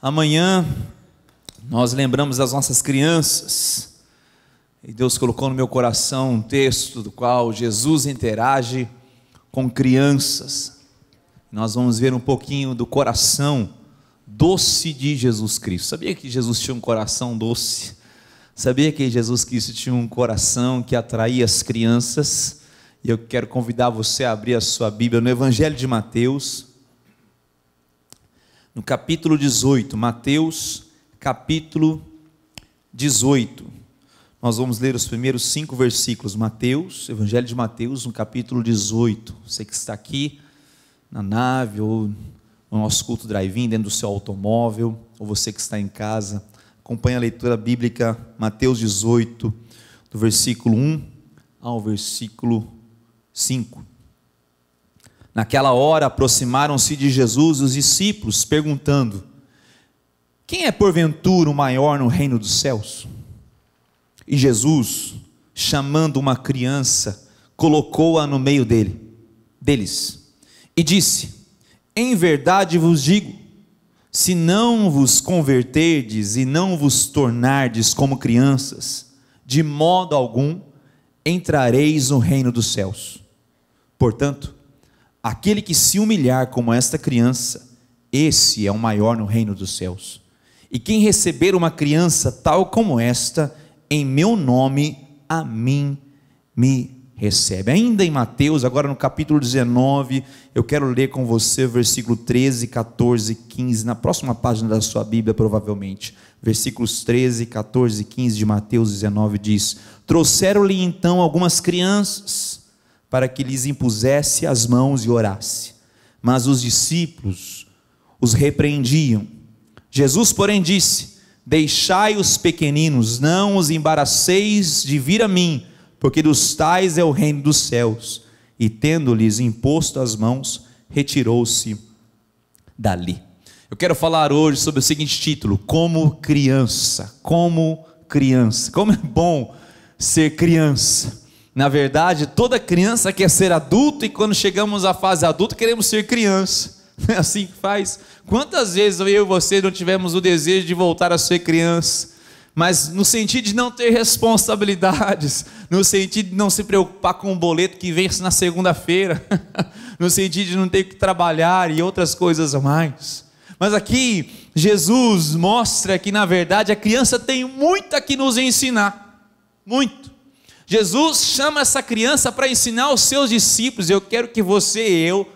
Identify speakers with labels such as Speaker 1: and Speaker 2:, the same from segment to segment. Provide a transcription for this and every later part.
Speaker 1: Amanhã nós lembramos das nossas crianças. E Deus colocou no meu coração um texto do qual Jesus interage com crianças. Nós vamos ver um pouquinho do coração doce de Jesus Cristo. Sabia que Jesus tinha um coração doce? Sabia que Jesus Cristo tinha um coração que atraía as crianças? E eu quero convidar você a abrir a sua Bíblia no Evangelho de Mateus, no capítulo 18, Mateus, capítulo 18. Nós vamos ler os primeiros cinco versículos. Mateus, Evangelho de Mateus, no capítulo 18. Você que está aqui na nave ou no nosso culto drive-in, dentro do seu automóvel, ou você que está em casa, acompanhe a leitura bíblica, Mateus 18, do versículo 1 ao versículo 5. Naquela hora aproximaram-se de Jesus os discípulos, perguntando: Quem é porventura o maior no reino dos céus? E Jesus, chamando uma criança, colocou-a no meio dele, deles, e disse: Em verdade vos digo, se não vos converterdes e não vos tornardes como crianças, de modo algum entrareis no reino dos céus. Portanto, Aquele que se humilhar como esta criança, esse é o maior no reino dos céus. E quem receber uma criança tal como esta, em meu nome, a mim me recebe. Ainda em Mateus, agora no capítulo 19, eu quero ler com você o versículo 13, 14 e 15, na próxima página da sua Bíblia, provavelmente. Versículos 13, 14 e 15 de Mateus 19 diz: Trouxeram-lhe então algumas crianças para que lhes impusesse as mãos e orasse. Mas os discípulos os repreendiam. Jesus, porém, disse: Deixai os pequeninos, não os embaraceis de vir a mim, porque dos tais é o reino dos céus. E tendo-lhes imposto as mãos, retirou-se dali. Eu quero falar hoje sobre o seguinte título: Como criança. Como criança. Como é bom ser criança. Na verdade, toda criança quer ser adulto e quando chegamos à fase adulta queremos ser criança. É assim que faz? Quantas vezes eu e você não tivemos o desejo de voltar a ser criança? Mas no sentido de não ter responsabilidades, no sentido de não se preocupar com o boleto que vence na segunda-feira, no sentido de não ter que trabalhar e outras coisas a mais. Mas aqui Jesus mostra que na verdade a criança tem muito a que nos ensinar, muito. Jesus chama essa criança para ensinar aos seus discípulos. Eu quero que você e eu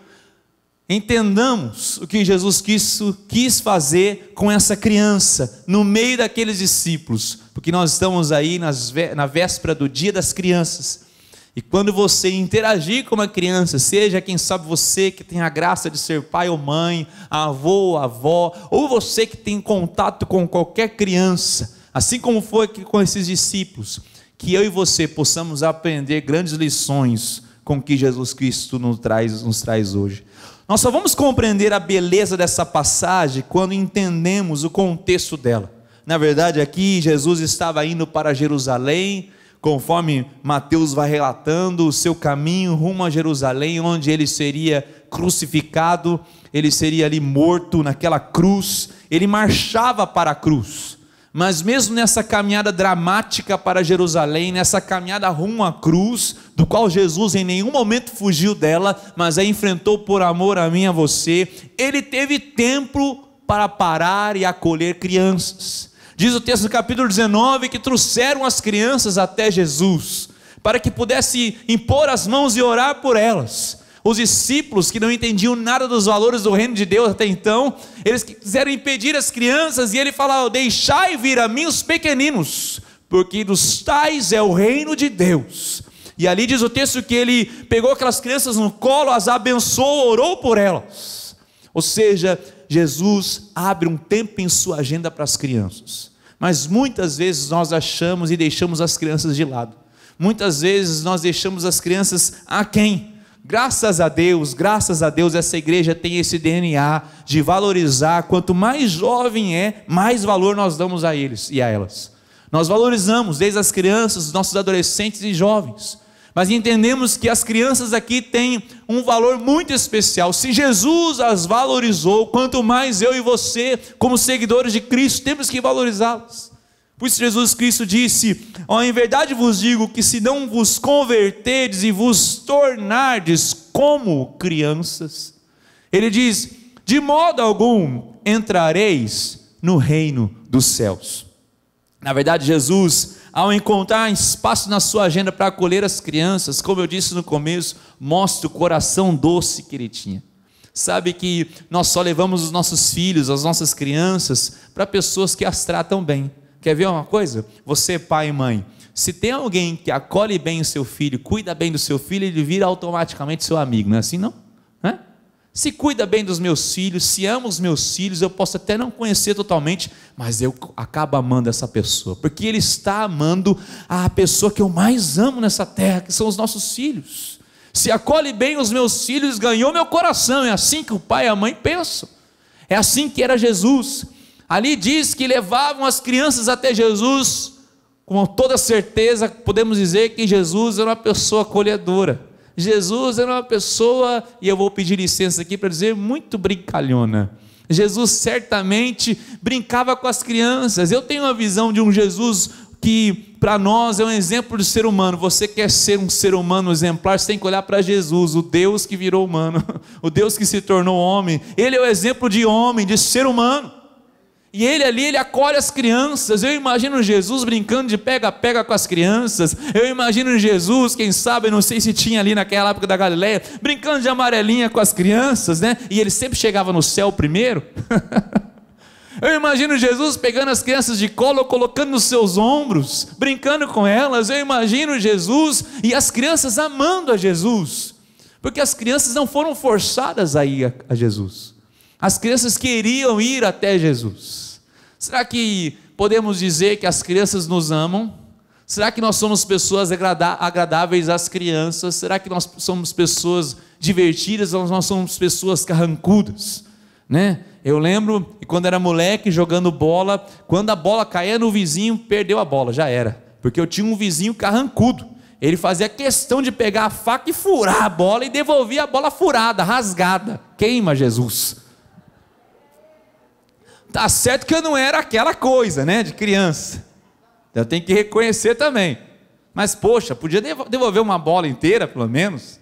Speaker 1: entendamos o que Jesus quis, quis fazer com essa criança, no meio daqueles discípulos, porque nós estamos aí nas, na véspera do Dia das Crianças. E quando você interagir com uma criança, seja quem sabe você que tem a graça de ser pai ou mãe, avô ou avó, ou você que tem contato com qualquer criança, assim como foi com esses discípulos, que eu e você possamos aprender grandes lições com que Jesus Cristo nos traz, nos traz hoje. Nós só vamos compreender a beleza dessa passagem quando entendemos o contexto dela. Na verdade, aqui Jesus estava indo para Jerusalém, conforme Mateus vai relatando, o seu caminho rumo a Jerusalém, onde ele seria crucificado, ele seria ali morto naquela cruz, ele marchava para a cruz. Mas mesmo nessa caminhada dramática para Jerusalém, nessa caminhada rumo à cruz, do qual Jesus em nenhum momento fugiu dela, mas a enfrentou por amor a mim e a você, ele teve tempo para parar e acolher crianças. Diz o texto do capítulo 19 que trouxeram as crianças até Jesus, para que pudesse impor as mãos e orar por elas. Os discípulos que não entendiam nada dos valores do reino de Deus até então, eles quiseram impedir as crianças e ele falou: Deixai vir a mim os pequeninos, porque dos tais é o reino de Deus. E ali diz o texto que ele pegou aquelas crianças no colo, as abençoou, orou por elas. Ou seja, Jesus abre um tempo em sua agenda para as crianças. Mas muitas vezes nós achamos e deixamos as crianças de lado. Muitas vezes nós deixamos as crianças a quem? Graças a Deus, graças a Deus, essa igreja tem esse DNA de valorizar. Quanto mais jovem é, mais valor nós damos a eles e a elas. Nós valorizamos desde as crianças, nossos adolescentes e jovens. Mas entendemos que as crianças aqui têm um valor muito especial. Se Jesus as valorizou, quanto mais eu e você, como seguidores de Cristo, temos que valorizá-las. Por isso Jesus Cristo disse: oh, Em verdade vos digo que se não vos converterdes e vos tornardes como crianças, Ele diz: De modo algum entrareis no reino dos céus. Na verdade, Jesus ao encontrar espaço na sua agenda para acolher as crianças, como eu disse no começo, mostra o coração doce que ele tinha. Sabe que nós só levamos os nossos filhos, as nossas crianças, para pessoas que as tratam bem. Quer ver uma coisa? Você, pai e mãe, se tem alguém que acolhe bem o seu filho, cuida bem do seu filho, ele vira automaticamente seu amigo, não é assim não? É? se cuida bem dos meus filhos, se ama os meus filhos, eu posso até não conhecer totalmente, mas eu acabo amando essa pessoa, porque ele está amando a pessoa que eu mais amo nessa terra, que são os nossos filhos. Se acolhe bem os meus filhos, ganhou meu coração, é assim que o pai e a mãe pensam. É assim que era Jesus. Ali diz que levavam as crianças até Jesus, com toda certeza podemos dizer que Jesus era uma pessoa acolhedora. Jesus era uma pessoa, e eu vou pedir licença aqui para dizer, muito brincalhona. Jesus certamente brincava com as crianças. Eu tenho uma visão de um Jesus que para nós é um exemplo de ser humano. Você quer ser um ser humano exemplar, você tem que olhar para Jesus, o Deus que virou humano, o Deus que se tornou homem. Ele é o exemplo de homem, de ser humano. E ele ali, ele acolhe as crianças. Eu imagino Jesus brincando de pega-pega com as crianças. Eu imagino Jesus, quem sabe, não sei se tinha ali naquela época da Galileia, brincando de amarelinha com as crianças, né? E ele sempre chegava no céu primeiro. Eu imagino Jesus pegando as crianças de colo, colocando nos seus ombros, brincando com elas. Eu imagino Jesus e as crianças amando a Jesus, porque as crianças não foram forçadas a ir a Jesus. As crianças queriam ir até Jesus. Será que podemos dizer que as crianças nos amam? Será que nós somos pessoas agradáveis às crianças? Será que nós somos pessoas divertidas nós somos pessoas carrancudas? Né? Eu lembro quando era moleque jogando bola, quando a bola caía no vizinho, perdeu a bola, já era. Porque eu tinha um vizinho carrancudo. Ele fazia questão de pegar a faca e furar a bola e devolver a bola furada, rasgada. Queima Jesus. Tá certo que eu não era aquela coisa, né, de criança. Eu tenho que reconhecer também. Mas poxa, podia devolver uma bola inteira, pelo menos.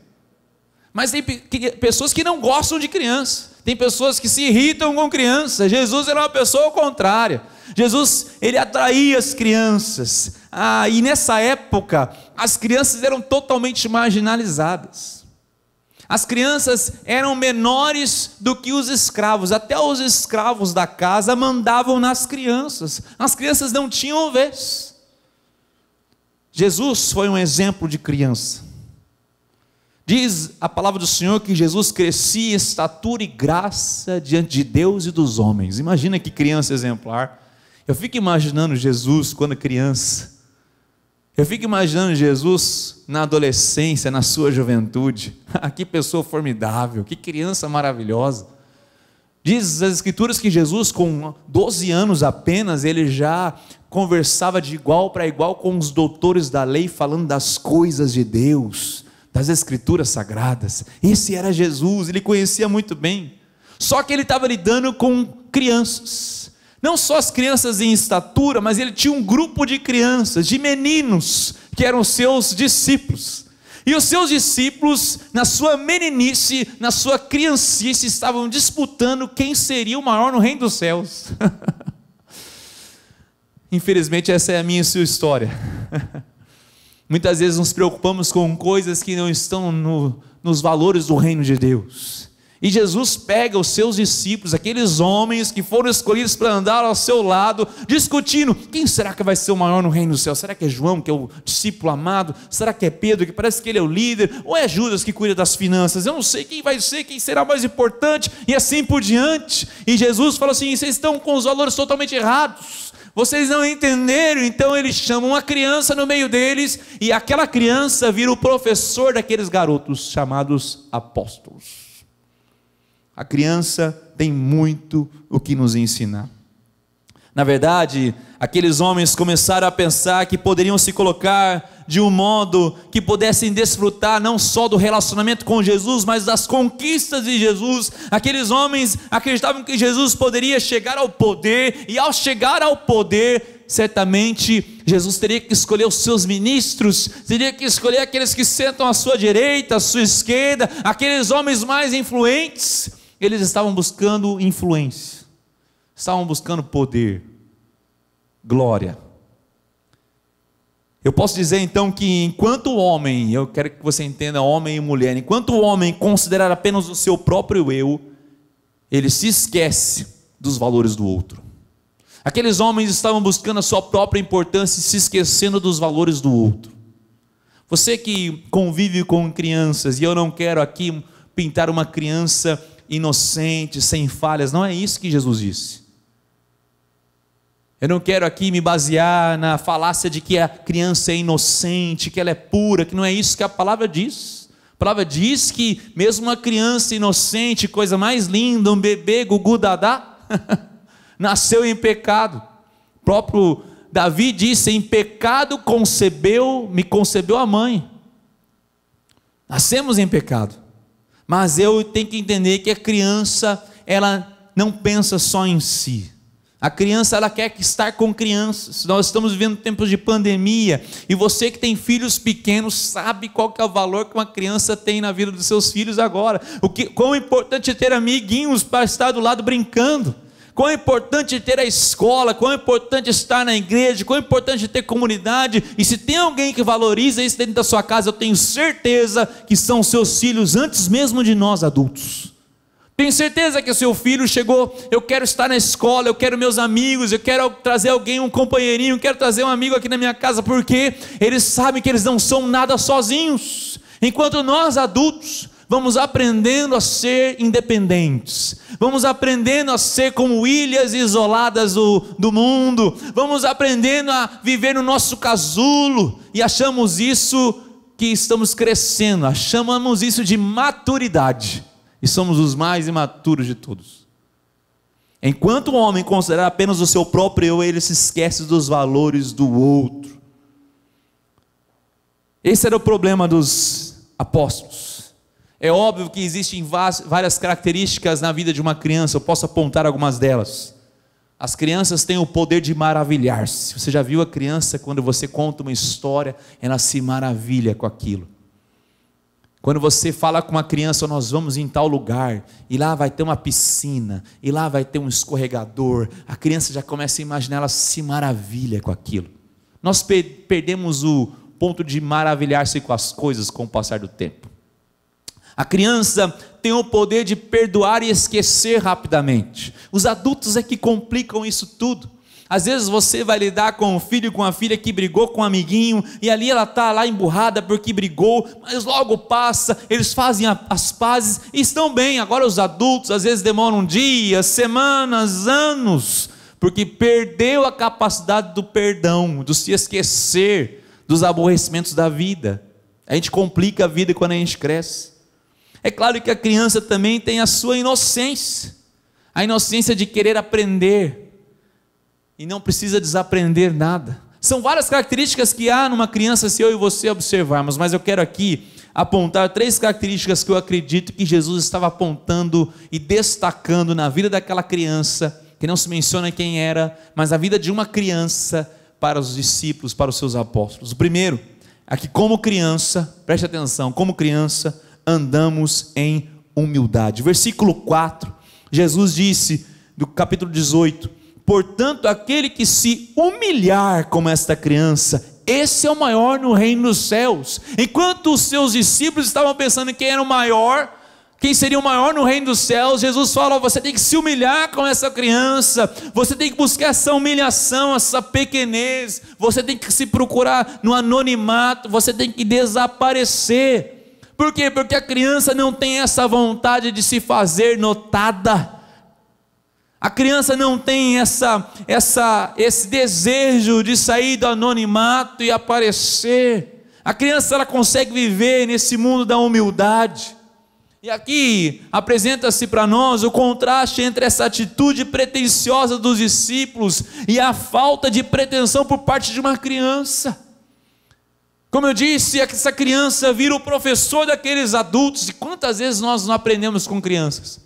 Speaker 1: Mas tem pessoas que não gostam de criança. Tem pessoas que se irritam com criança. Jesus era uma pessoa contrária. Jesus, ele atraía as crianças. Ah, e nessa época, as crianças eram totalmente marginalizadas. As crianças eram menores do que os escravos, até os escravos da casa mandavam nas crianças, as crianças não tinham vez. Jesus foi um exemplo de criança. Diz a palavra do Senhor que Jesus crescia em estatura e graça diante de Deus e dos homens. Imagina que criança exemplar. Eu fico imaginando Jesus quando criança eu fico imaginando Jesus na adolescência, na sua juventude. que pessoa formidável, que criança maravilhosa. Diz as Escrituras que Jesus, com 12 anos apenas, ele já conversava de igual para igual com os doutores da lei, falando das coisas de Deus, das Escrituras sagradas. Esse era Jesus, ele conhecia muito bem. Só que ele estava lidando com crianças. Não só as crianças em estatura, mas ele tinha um grupo de crianças, de meninos, que eram seus discípulos. E os seus discípulos, na sua meninice, na sua criancice, estavam disputando quem seria o maior no reino dos céus. Infelizmente, essa é a minha e sua história. Muitas vezes nos preocupamos com coisas que não estão no, nos valores do reino de Deus. E Jesus pega os seus discípulos, aqueles homens que foram escolhidos para andar ao seu lado, discutindo: quem será que vai ser o maior no reino do céu? Será que é João, que é o discípulo amado? Será que é Pedro, que parece que ele é o líder? Ou é Judas que cuida das finanças? Eu não sei quem vai ser, quem será mais importante, e assim por diante. E Jesus fala assim: vocês estão com os valores totalmente errados. Vocês não entenderam, então eles chamam uma criança no meio deles, e aquela criança vira o professor daqueles garotos chamados apóstolos. A criança tem muito o que nos ensinar. Na verdade, aqueles homens começaram a pensar que poderiam se colocar de um modo que pudessem desfrutar não só do relacionamento com Jesus, mas das conquistas de Jesus. Aqueles homens acreditavam que Jesus poderia chegar ao poder, e ao chegar ao poder, certamente Jesus teria que escolher os seus ministros, teria que escolher aqueles que sentam à sua direita, à sua esquerda, aqueles homens mais influentes. Eles estavam buscando influência, estavam buscando poder, glória. Eu posso dizer então que enquanto o homem, eu quero que você entenda homem e mulher, enquanto o homem considerar apenas o seu próprio eu, ele se esquece dos valores do outro. Aqueles homens estavam buscando a sua própria importância e se esquecendo dos valores do outro. Você que convive com crianças, e eu não quero aqui pintar uma criança inocente, sem falhas, não é isso que Jesus disse. Eu não quero aqui me basear na falácia de que a criança é inocente, que ela é pura, que não é isso que a palavra diz. A palavra diz que mesmo uma criança inocente, coisa mais linda, um bebê gugu dadá, nasceu em pecado. O próprio Davi disse: Em pecado concebeu, me concebeu a mãe. Nascemos em pecado. Mas eu tenho que entender que a criança, ela não pensa só em si. A criança ela quer estar com crianças. Nós estamos vivendo tempos de pandemia e você que tem filhos pequenos sabe qual que é o valor que uma criança tem na vida dos seus filhos agora. O que, quão importante é ter amiguinhos para estar do lado brincando quão é importante ter a escola, quão é importante estar na igreja, quão é importante ter comunidade, e se tem alguém que valoriza isso dentro da sua casa, eu tenho certeza que são seus filhos antes mesmo de nós adultos. Tenho certeza que o seu filho chegou, eu quero estar na escola, eu quero meus amigos, eu quero trazer alguém, um companheirinho, quero trazer um amigo aqui na minha casa, porque eles sabem que eles não são nada sozinhos. Enquanto nós adultos vamos aprendendo a ser independentes, vamos aprendendo a ser como ilhas isoladas do, do mundo, vamos aprendendo a viver no nosso casulo, e achamos isso que estamos crescendo, chamamos isso de maturidade, e somos os mais imaturos de todos. Enquanto o homem considera apenas o seu próprio eu, ele se esquece dos valores do outro. Esse era o problema dos apóstolos. É óbvio que existem várias características na vida de uma criança, eu posso apontar algumas delas. As crianças têm o poder de maravilhar-se. Você já viu a criança, quando você conta uma história, ela se maravilha com aquilo. Quando você fala com uma criança, nós vamos em tal lugar, e lá vai ter uma piscina, e lá vai ter um escorregador, a criança já começa a imaginar, ela se maravilha com aquilo. Nós perdemos o ponto de maravilhar-se com as coisas com o passar do tempo. A criança tem o poder de perdoar e esquecer rapidamente. Os adultos é que complicam isso tudo. Às vezes você vai lidar com um filho, com a filha que brigou com um amiguinho, e ali ela está lá emburrada porque brigou, mas logo passa, eles fazem as pazes e estão bem. Agora os adultos às vezes demoram dias, semanas, anos, porque perdeu a capacidade do perdão, do se esquecer dos aborrecimentos da vida. A gente complica a vida quando a gente cresce. É claro que a criança também tem a sua inocência, a inocência de querer aprender e não precisa desaprender nada. São várias características que há numa criança se eu e você observarmos, mas eu quero aqui apontar três características que eu acredito que Jesus estava apontando e destacando na vida daquela criança, que não se menciona quem era, mas a vida de uma criança para os discípulos, para os seus apóstolos. O primeiro é que, como criança, preste atenção, como criança, andamos em humildade. Versículo 4, Jesus disse, do capítulo 18: Portanto, aquele que se humilhar como esta criança, esse é o maior no reino dos céus. Enquanto os seus discípulos estavam pensando em quem era o maior, quem seria o maior no reino dos céus, Jesus fala: você tem que se humilhar com essa criança, você tem que buscar essa humilhação, essa pequenez, você tem que se procurar no anonimato, você tem que desaparecer. Por quê? Porque a criança não tem essa vontade de se fazer notada. A criança não tem essa, essa, esse desejo de sair do anonimato e aparecer. A criança ela consegue viver nesse mundo da humildade. E aqui apresenta-se para nós o contraste entre essa atitude pretensiosa dos discípulos e a falta de pretensão por parte de uma criança. Como eu disse, essa criança vira o professor daqueles adultos, e quantas vezes nós não aprendemos com crianças?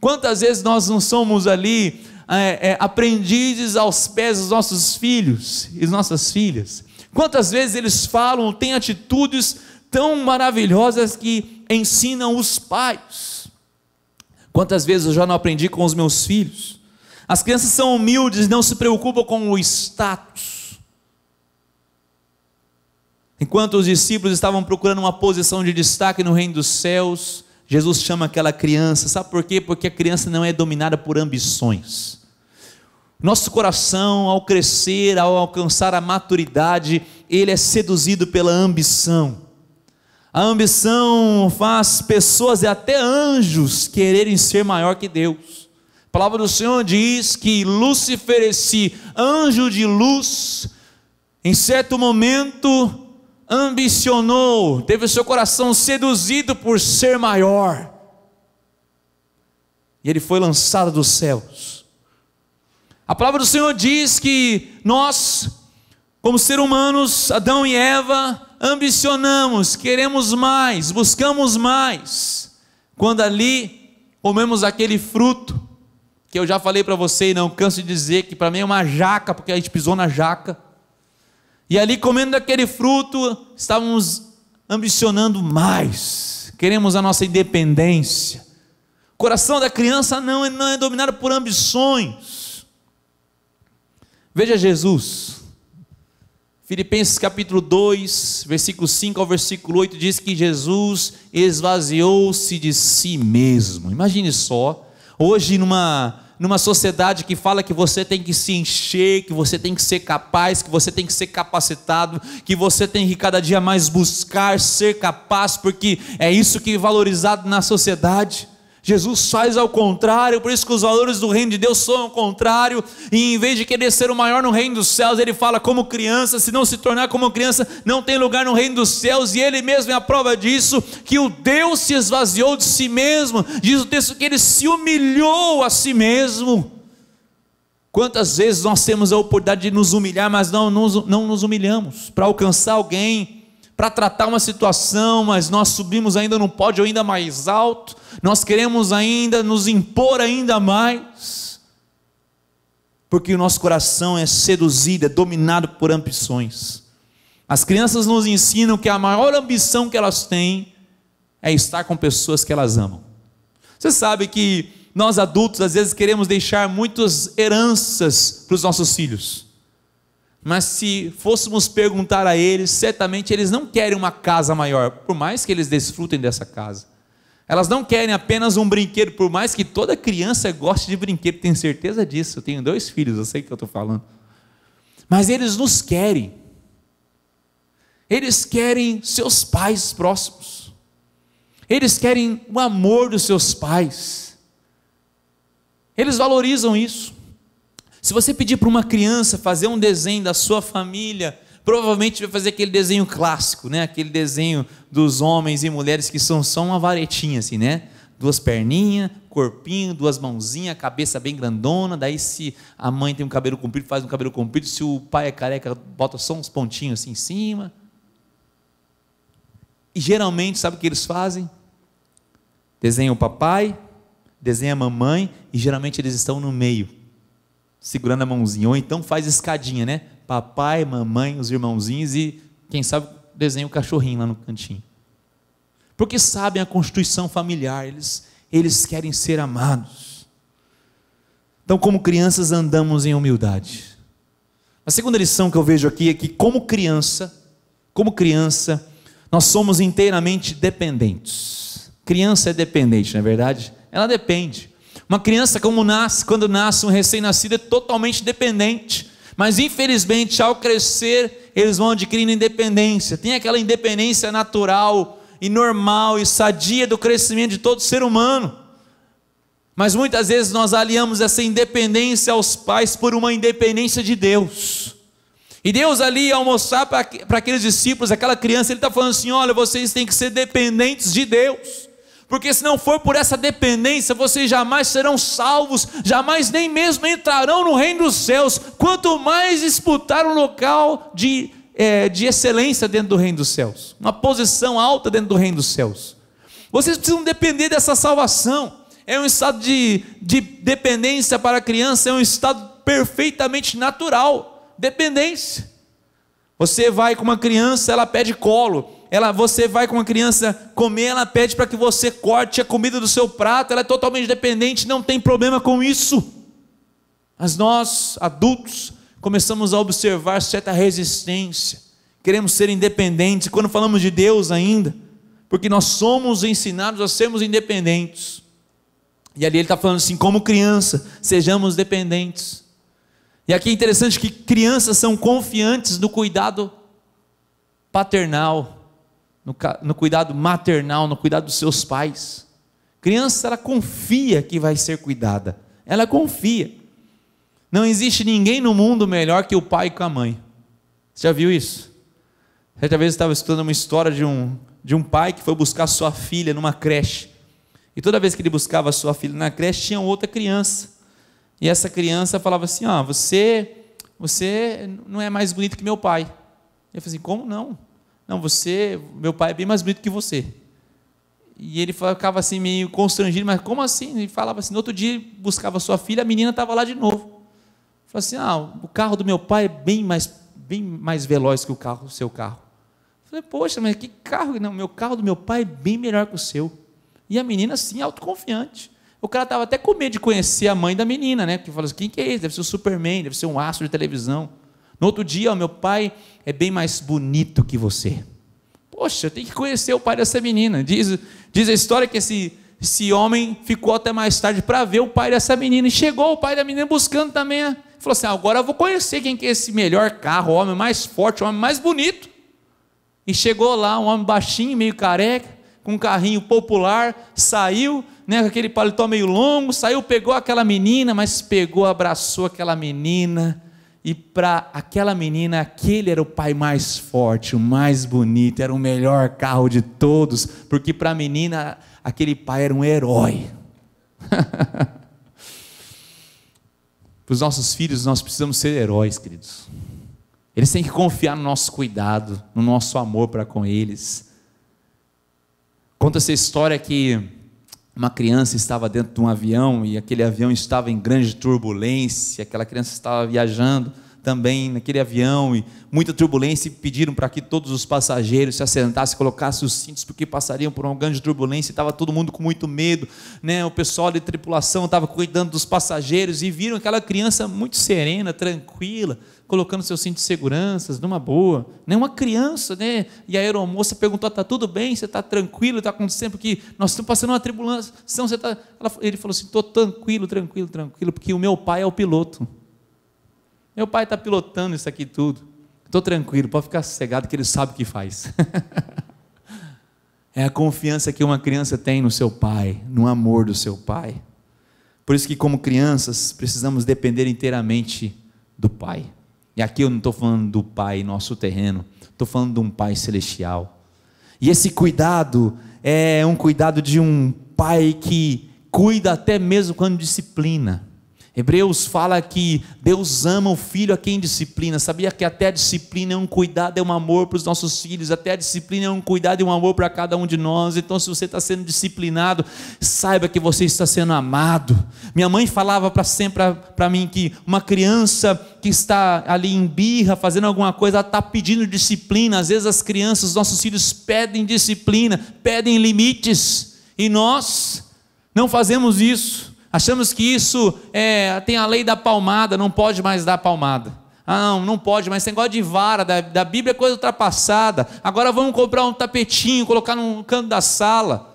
Speaker 1: Quantas vezes nós não somos ali é, é, aprendizes aos pés dos nossos filhos e nossas filhas? Quantas vezes eles falam, têm atitudes tão maravilhosas que ensinam os pais. Quantas vezes eu já não aprendi com os meus filhos? As crianças são humildes, não se preocupam com o status. Enquanto os discípulos estavam procurando uma posição de destaque no reino dos céus, Jesus chama aquela criança, sabe por quê? Porque a criança não é dominada por ambições. Nosso coração, ao crescer, ao alcançar a maturidade, ele é seduzido pela ambição. A ambição faz pessoas e até anjos quererem ser maior que Deus. A palavra do Senhor diz que Lúcifer, esse anjo de luz, em certo momento ambicionou, teve o seu coração seduzido por ser maior. E ele foi lançado dos céus. A palavra do Senhor diz que nós, como seres humanos, Adão e Eva, ambicionamos, queremos mais, buscamos mais. Quando ali comemos aquele fruto, que eu já falei para você e não canso de dizer que para mim é uma jaca, porque a gente pisou na jaca. E ali comendo aquele fruto, estávamos ambicionando mais, queremos a nossa independência. O coração da criança não é, não é dominado por ambições. Veja Jesus, Filipenses capítulo 2, versículo 5 ao versículo 8 diz que Jesus esvaziou-se de si mesmo. Imagine só, hoje numa numa sociedade que fala que você tem que se encher, que você tem que ser capaz, que você tem que ser capacitado, que você tem que cada dia mais buscar ser capaz, porque é isso que é valorizado na sociedade. Jesus faz ao contrário, por isso que os valores do reino de Deus são ao contrário, e em vez de querer ser o maior no reino dos céus, ele fala como criança, se não se tornar como criança, não tem lugar no reino dos céus, e ele mesmo é a prova disso, que o Deus se esvaziou de si mesmo, diz o texto que ele se humilhou a si mesmo. Quantas vezes nós temos a oportunidade de nos humilhar, mas não, não, não nos humilhamos para alcançar alguém, para tratar uma situação, mas nós subimos ainda no pódio ainda mais alto, nós queremos ainda nos impor ainda mais, porque o nosso coração é seduzido, é dominado por ambições. As crianças nos ensinam que a maior ambição que elas têm é estar com pessoas que elas amam. Você sabe que nós adultos às vezes queremos deixar muitas heranças para os nossos filhos. Mas se fôssemos perguntar a eles, certamente eles não querem uma casa maior, por mais que eles desfrutem dessa casa. Elas não querem apenas um brinquedo, por mais que toda criança goste de brinquedo, tenho certeza disso. Eu tenho dois filhos, eu sei o que eu estou falando. Mas eles nos querem. Eles querem seus pais próximos. Eles querem o amor dos seus pais. Eles valorizam isso. Se você pedir para uma criança fazer um desenho da sua família, provavelmente vai fazer aquele desenho clássico, né? Aquele desenho dos homens e mulheres que são só uma varetinha assim, né? Duas perninhas, corpinho, duas mãozinhas, cabeça bem grandona. Daí, se a mãe tem um cabelo comprido, faz um cabelo comprido. Se o pai é careca, bota só uns pontinhos assim em cima. E geralmente, sabe o que eles fazem? Desenha o papai, desenha a mamãe, e geralmente eles estão no meio segurando a mãozinha. Ou então faz escadinha, né? Papai, mamãe, os irmãozinhos e, quem sabe, desenha o cachorrinho lá no cantinho. Porque sabem a constituição familiar, eles, eles querem ser amados. Então, como crianças, andamos em humildade. A segunda lição que eu vejo aqui é que, como criança, como criança, nós somos inteiramente dependentes. Criança é dependente, não é verdade? Ela depende. Uma criança, como nasce, quando nasce um recém-nascido, é totalmente dependente. Mas infelizmente, ao crescer, eles vão adquirindo independência. Tem aquela independência natural e normal e sadia do crescimento de todo ser humano. Mas muitas vezes nós aliamos essa independência aos pais por uma independência de Deus. E Deus ali, ao mostrar para aqueles discípulos, aquela criança, Ele está falando assim: olha, vocês têm que ser dependentes de Deus. Porque se não for por essa dependência, vocês jamais serão salvos, jamais nem mesmo entrarão no reino dos céus, quanto mais disputar um local de, é, de excelência dentro do reino dos céus, uma posição alta dentro do reino dos céus. Vocês precisam depender dessa salvação. É um estado de, de dependência para a criança, é um estado perfeitamente natural. Dependência. Você vai com uma criança, ela pede colo. Ela, você vai com uma criança comer, ela pede para que você corte a comida do seu prato. Ela é totalmente dependente, não tem problema com isso. Mas nós, adultos, começamos a observar certa resistência. Queremos ser independentes. Quando falamos de Deus ainda, porque nós somos ensinados a sermos independentes. E ali ele está falando assim: como criança, sejamos dependentes. E aqui é interessante que crianças são confiantes no cuidado paternal, no, no cuidado maternal, no cuidado dos seus pais. Criança, ela confia que vai ser cuidada, ela confia. Não existe ninguém no mundo melhor que o pai e a mãe. Você já viu isso? Certa vez eu estava estudando uma história de um, de um pai que foi buscar sua filha numa creche. E toda vez que ele buscava sua filha na creche, tinha outra criança. E essa criança falava assim: "Ah, você você não é mais bonito que meu pai". Eu falei assim: "Como não? Não, você, meu pai é bem mais bonito que você". E ele ficava assim meio constrangido, mas como assim? Ele falava assim: "No outro dia buscava sua filha, a menina estava lá de novo". Falei assim: "Ah, o carro do meu pai é bem mais bem mais veloz que o carro, o seu carro". Falei, poxa, mas que carro? Não, meu carro do meu pai é bem melhor que o seu. E a menina, sim, autoconfiante. O cara estava até com medo de conhecer a mãe da menina, né? Porque falou assim: quem que é esse? Deve ser o Superman, deve ser um astro de televisão. No outro dia, o meu pai é bem mais bonito que você. Poxa, eu tenho que conhecer o pai dessa menina. Diz, diz a história que esse, esse homem ficou até mais tarde para ver o pai dessa menina. E chegou o pai da menina buscando também. Falou assim: agora eu vou conhecer quem que é esse melhor carro, o homem mais forte, o homem mais bonito. E chegou lá um homem baixinho, meio careca, com um carrinho popular, saiu, né, com aquele paletó meio longo, saiu, pegou aquela menina, mas pegou, abraçou aquela menina, e para aquela menina, aquele era o pai mais forte, o mais bonito, era o melhor carro de todos, porque para a menina, aquele pai era um herói. para os nossos filhos, nós precisamos ser heróis, queridos. Eles têm que confiar no nosso cuidado, no nosso amor para com eles. Conta essa história que uma criança estava dentro de um avião e aquele avião estava em grande turbulência, aquela criança estava viajando também naquele avião e muita turbulência e pediram para que todos os passageiros se assentassem, colocassem os cintos porque passariam por uma grande turbulência, e estava todo mundo com muito medo, né? O pessoal de tripulação estava cuidando dos passageiros e viram aquela criança muito serena, tranquila, colocando seu cinto de segurança, numa boa, né? Uma criança, né? E a aeromoça perguntou: "Tá tudo bem? Você está tranquilo? Está acontecendo porque nós estamos passando uma tribulação? Você tá... Ele falou assim: "Estou tranquilo, tranquilo, tranquilo, porque o meu pai é o piloto." Meu pai está pilotando isso aqui tudo. Estou tranquilo, pode ficar sossegado que ele sabe o que faz. é a confiança que uma criança tem no seu pai, no amor do seu pai. Por isso que, como crianças, precisamos depender inteiramente do pai. E aqui eu não estou falando do pai nosso terreno, estou falando de um pai celestial. E esse cuidado é um cuidado de um pai que cuida até mesmo quando disciplina. Hebreus fala que Deus ama o filho a quem disciplina. Sabia que até a disciplina é um cuidado, é um amor para os nossos filhos, até a disciplina é um cuidado e um amor para cada um de nós. Então, se você está sendo disciplinado, saiba que você está sendo amado. Minha mãe falava para sempre para mim que uma criança que está ali em birra, fazendo alguma coisa, ela está pedindo disciplina. Às vezes as crianças, nossos filhos pedem disciplina, pedem limites, e nós não fazemos isso. Achamos que isso é, tem a lei da palmada, não pode mais dar palmada. Ah, não, não pode, mas esse negócio de vara da, da Bíblia é coisa ultrapassada. Agora vamos comprar um tapetinho, colocar no canto da sala.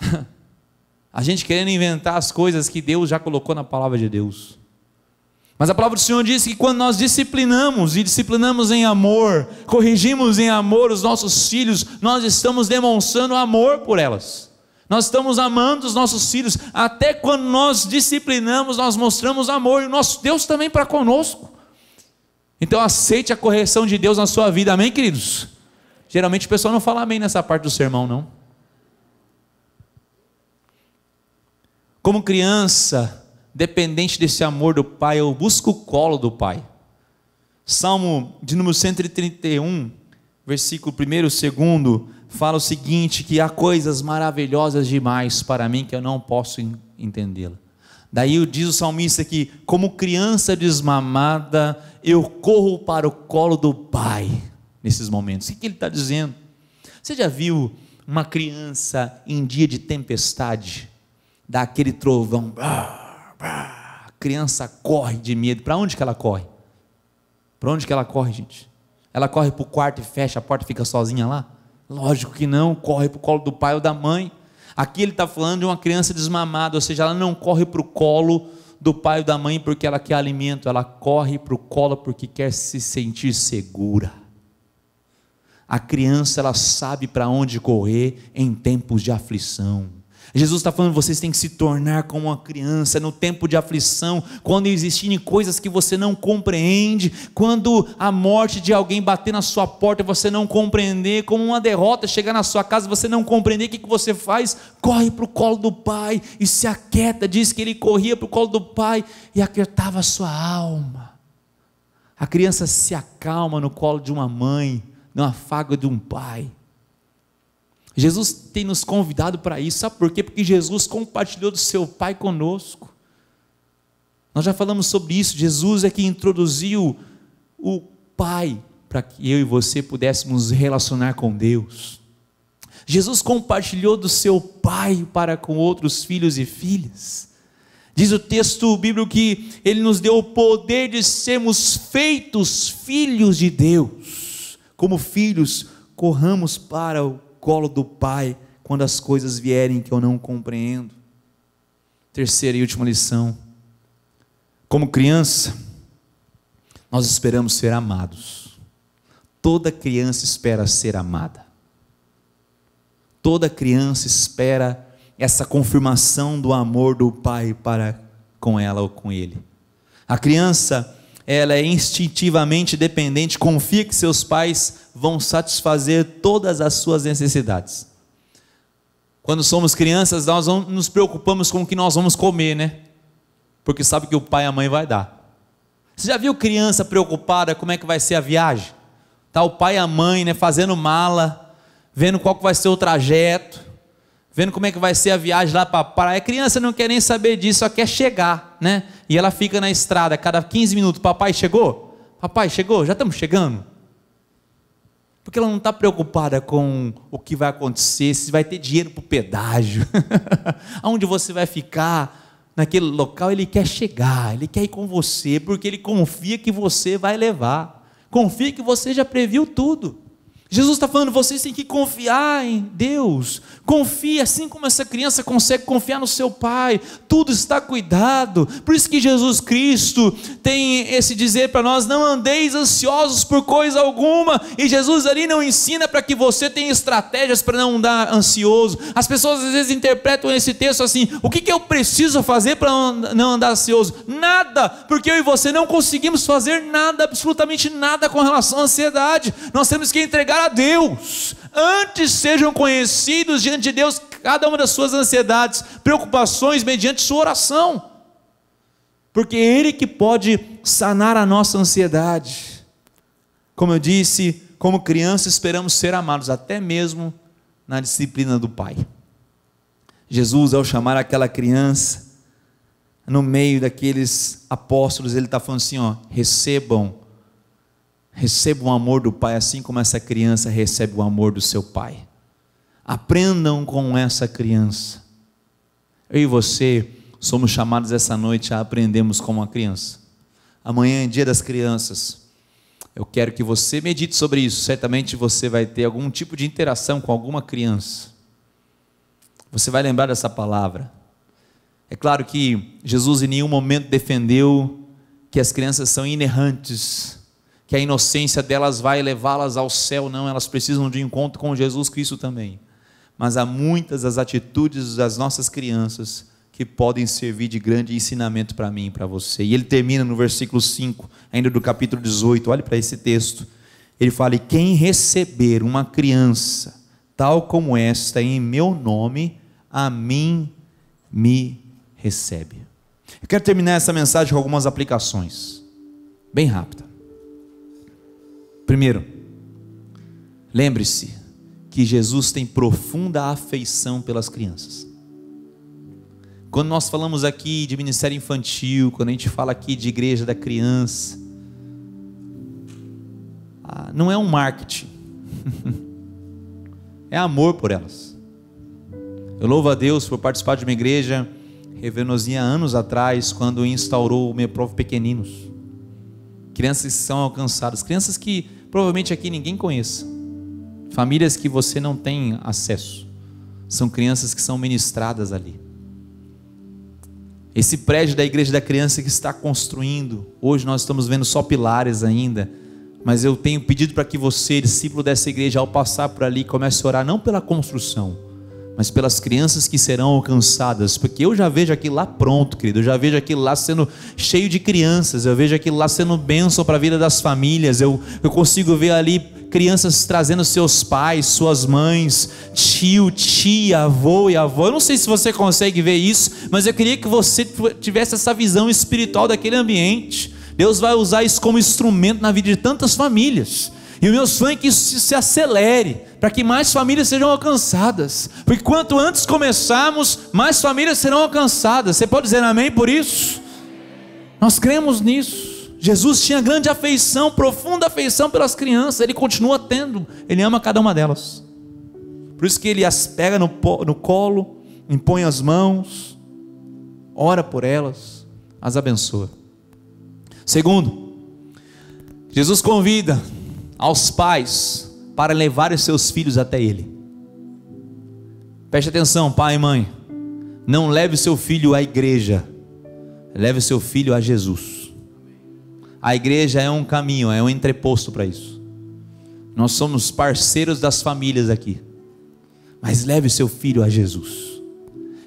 Speaker 1: a gente querendo inventar as coisas que Deus já colocou na palavra de Deus. Mas a palavra do Senhor diz que quando nós disciplinamos e disciplinamos em amor, corrigimos em amor os nossos filhos, nós estamos demonstrando amor por elas. Nós estamos amando os nossos filhos, até quando nós disciplinamos, nós mostramos amor, e o nosso Deus também para conosco. Então aceite a correção de Deus na sua vida, amém, queridos? Geralmente o pessoal não fala amém nessa parte do sermão, não. Como criança, dependente desse amor do pai, eu busco o colo do pai. Salmo de número 131, versículo 1 e 2, fala o seguinte: que há coisas maravilhosas demais para mim que eu não posso entendê-la. Daí diz o salmista que, como criança desmamada, eu corro para o colo do pai nesses momentos. O que ele está dizendo? Você já viu uma criança em dia de tempestade, dá aquele trovão, a criança corre de medo. Para onde que ela corre? Para onde que ela corre, gente? Ela corre para o quarto e fecha a porta e fica sozinha lá? Lógico que não, corre para o colo do pai ou da mãe. Aqui ele está falando de uma criança desmamada, ou seja, ela não corre para o colo do pai ou da mãe porque ela quer alimento, ela corre para o colo porque quer se sentir segura. A criança ela sabe para onde correr em tempos de aflição. Jesus está falando, vocês têm que se tornar como uma criança no tempo de aflição, quando existirem coisas que você não compreende, quando a morte de alguém bater na sua porta e você não compreender, como uma derrota chegar na sua casa você não compreender, o que, que você faz? Corre para o colo do pai e se aquieta. Diz que ele corria para o colo do pai e aquietava a sua alma. A criança se acalma no colo de uma mãe, no afago de um pai. Jesus tem nos convidado para isso, sabe por quê? Porque Jesus compartilhou do seu Pai conosco. Nós já falamos sobre isso. Jesus é que introduziu o Pai para que eu e você pudéssemos relacionar com Deus. Jesus compartilhou do seu Pai para com outros filhos e filhas. Diz o texto bíblico que ele nos deu o poder de sermos feitos filhos de Deus. Como filhos, corramos para o colo do Pai quando as coisas vierem que eu não compreendo. Terceira e última lição. Como criança, nós esperamos ser amados. Toda criança espera ser amada. Toda criança espera essa confirmação do amor do pai para com ela ou com ele. A criança ela é instintivamente dependente, confia que seus pais vão satisfazer todas as suas necessidades. Quando somos crianças, nós nos preocupamos com o que nós vamos comer, né? Porque sabe que o pai e a mãe vai dar. Você já viu criança preocupada como é que vai ser a viagem? Tá o pai e a mãe, né, fazendo mala, vendo qual que vai ser o trajeto, vendo como é que vai ser a viagem lá para a praia. A criança não quer nem saber disso, só quer chegar, né? E ela fica na estrada, cada 15 minutos, papai chegou? Papai chegou? Já estamos chegando? Porque ela não está preocupada com o que vai acontecer, se vai ter dinheiro para o pedágio, aonde você vai ficar naquele local, ele quer chegar, ele quer ir com você, porque ele confia que você vai levar, confia que você já previu tudo. Jesus está falando, vocês têm que confiar em Deus. Confie, assim como essa criança consegue confiar no seu pai. Tudo está cuidado. Por isso que Jesus Cristo tem esse dizer para nós: não andeis ansiosos por coisa alguma. E Jesus ali não ensina para que você tenha estratégias para não andar ansioso. As pessoas às vezes interpretam esse texto assim: o que, que eu preciso fazer para não andar ansioso? Nada, porque eu e você não conseguimos fazer nada, absolutamente nada com relação à ansiedade. Nós temos que entregar a Deus. Antes sejam conhecidos diante de Deus cada uma das suas ansiedades, preocupações, mediante sua oração. Porque é Ele que pode sanar a nossa ansiedade. Como eu disse, como criança esperamos ser amados, até mesmo na disciplina do Pai. Jesus, ao chamar aquela criança, no meio daqueles apóstolos, ele está falando assim: ó, recebam Receba o amor do Pai assim como essa criança recebe o amor do seu Pai. Aprendam com essa criança. Eu e você somos chamados essa noite a aprendermos como uma criança. Amanhã é dia das crianças. Eu quero que você medite sobre isso. Certamente você vai ter algum tipo de interação com alguma criança. Você vai lembrar dessa palavra. É claro que Jesus em nenhum momento defendeu que as crianças são inerrantes que a inocência delas vai levá-las ao céu, não, elas precisam de encontro com Jesus Cristo também. Mas há muitas das atitudes das nossas crianças que podem servir de grande ensinamento para mim e para você. E ele termina no versículo 5, ainda do capítulo 18, olhe para esse texto. Ele fala: E quem receber uma criança tal como esta em meu nome, a mim me recebe. Eu quero terminar essa mensagem com algumas aplicações, bem rápida. Primeiro, lembre-se que Jesus tem profunda afeição pelas crianças. Quando nós falamos aqui de ministério infantil, quando a gente fala aqui de igreja da criança, ah, não é um marketing, é amor por elas. Eu louvo a Deus por participar de uma igreja Revenozinha anos atrás, quando instaurou o meu próprio pequeninos. Crianças que são alcançadas, crianças que provavelmente aqui ninguém conheça. Famílias que você não tem acesso. São crianças que são ministradas ali. Esse prédio da igreja da criança que está construindo, hoje nós estamos vendo só pilares ainda, mas eu tenho pedido para que você, discípulo dessa igreja, ao passar por ali, comece a orar não pela construção, mas pelas crianças que serão alcançadas, porque eu já vejo aquilo lá pronto, querido, eu já vejo aquilo lá sendo cheio de crianças, eu vejo aquilo lá sendo bênção para a vida das famílias, eu, eu consigo ver ali crianças trazendo seus pais, suas mães, tio, tia, avô e avó. Eu não sei se você consegue ver isso, mas eu queria que você tivesse essa visão espiritual daquele ambiente. Deus vai usar isso como instrumento na vida de tantas famílias. E o meu sonho é que isso se acelere, para que mais famílias sejam alcançadas. Porque quanto antes começarmos, mais famílias serão alcançadas. Você pode dizer amém por isso? Nós cremos nisso. Jesus tinha grande afeição, profunda afeição pelas crianças, ele continua tendo, ele ama cada uma delas. Por isso que ele as pega no, no colo, impõe as mãos, ora por elas, as abençoa. Segundo, Jesus convida aos pais para levar os seus filhos até ele. Preste atenção, pai e mãe. Não leve seu filho à igreja, leve seu filho a Jesus. A igreja é um caminho, é um entreposto para isso. Nós somos parceiros das famílias aqui. Mas leve seu filho a Jesus.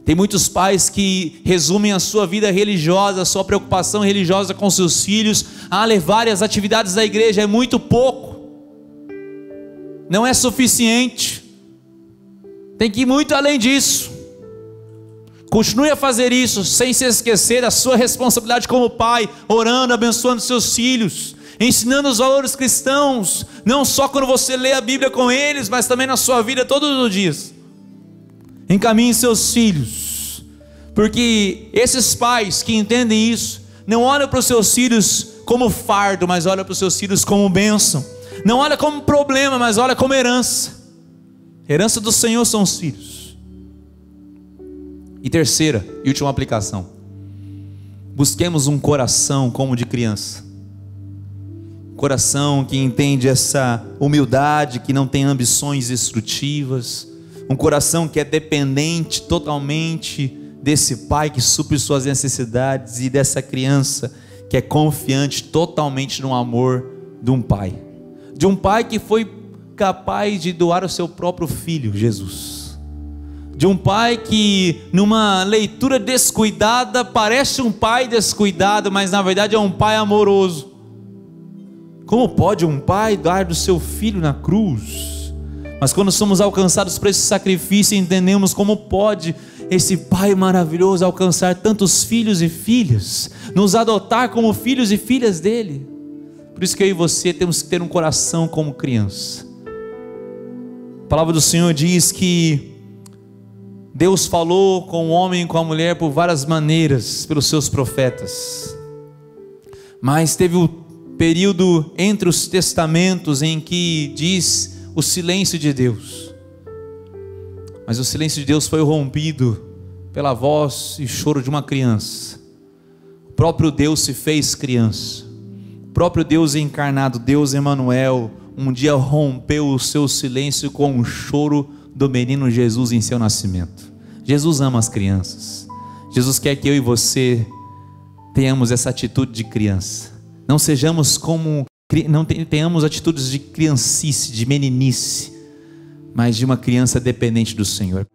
Speaker 1: Tem muitos pais que resumem a sua vida religiosa, a sua preocupação religiosa com seus filhos a levar as atividades da igreja. É muito pouco. Não é suficiente. Tem que ir muito além disso. Continue a fazer isso sem se esquecer da sua responsabilidade como pai, orando, abençoando seus filhos, ensinando os valores cristãos, não só quando você lê a Bíblia com eles, mas também na sua vida todos os dias. Encaminhe seus filhos, porque esses pais que entendem isso, não olham para os seus filhos como fardo, mas olham para os seus filhos como bênção. Não olha como problema, mas olha como herança. Herança do Senhor são os filhos. E terceira e última aplicação: busquemos um coração como de criança. Coração que entende essa humildade, que não tem ambições destrutivas. Um coração que é dependente totalmente desse pai que supre suas necessidades e dessa criança que é confiante totalmente no amor de um pai. De um pai que foi capaz de doar o seu próprio filho, Jesus de um pai que, numa leitura descuidada, parece um pai descuidado, mas na verdade é um pai amoroso. Como pode um pai dar do seu filho na cruz? Mas quando somos alcançados por esse sacrifício, entendemos como pode esse pai maravilhoso alcançar tantos filhos e filhas, nos adotar como filhos e filhas dele. Por isso que eu e você temos que ter um coração como criança. A palavra do Senhor diz que Deus falou com o homem e com a mulher por várias maneiras, pelos seus profetas. Mas teve o período entre os testamentos em que diz o silêncio de Deus. Mas o silêncio de Deus foi rompido pela voz e choro de uma criança. O próprio Deus se fez criança. O próprio Deus encarnado, Deus Emanuel, um dia rompeu o seu silêncio com o choro do menino Jesus em seu nascimento. Jesus ama as crianças. Jesus quer que eu e você tenhamos essa atitude de criança. Não sejamos como não tenhamos atitudes de criancice, de meninice, mas de uma criança dependente do Senhor.